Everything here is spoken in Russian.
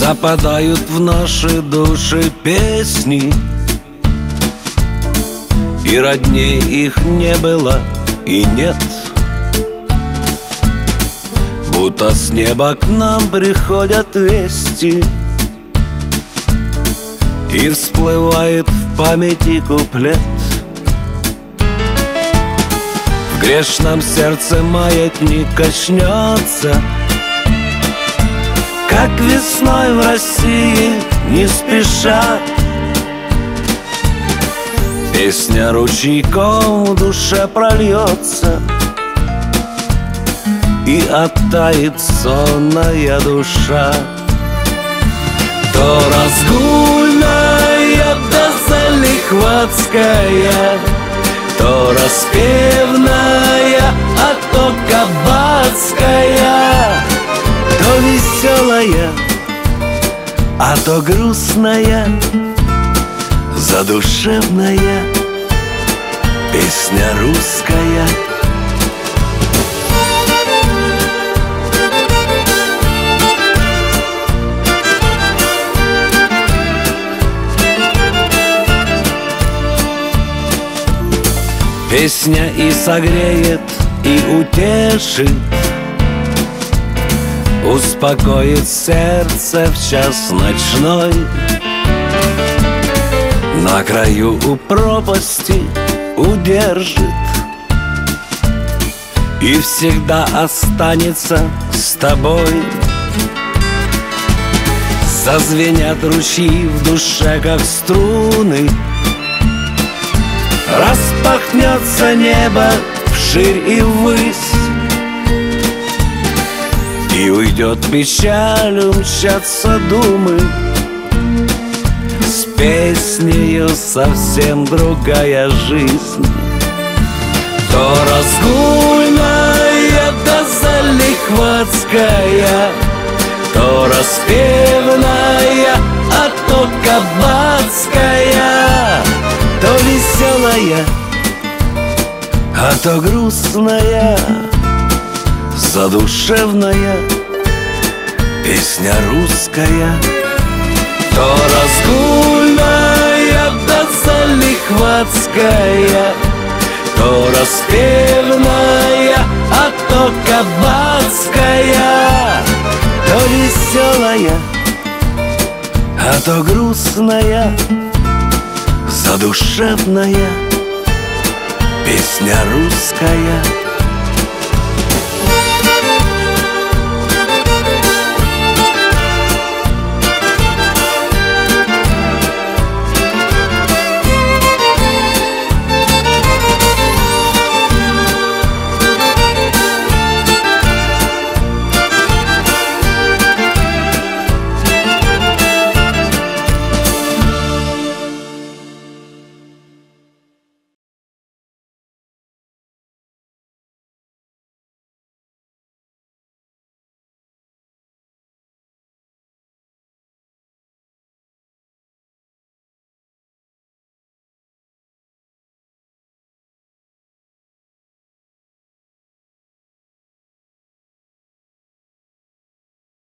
Западают в наши души песни. И родней их не было и нет. Будто с неба к нам приходят вести. И всплывает в памяти куплет. В грешном сердце маятник качнется Как весной в России не спеша. Песня ручейком в душе прольется И оттает сонная душа. То разгульная, да залихватская То распевная, то грустная Задушевная песня русская. Песня и согреет, и утешит Успокоит сердце в час ночной. На краю у пропасти удержит. И всегда останется с тобой. Зазвенят ручьи в душе, как струны. Распахнется небо вширь и ввысь И уйдет печаль, умчатся думы. С песнею совсем другая жизнь. То разгульная, да залихватская. То распевная, а то кабацкая. То веселая, а то грустная, задушевная песня русская. То разгульная, да залихватская, то распевная, а то кабацкая, то веселая, а то грустная задушевная песня русская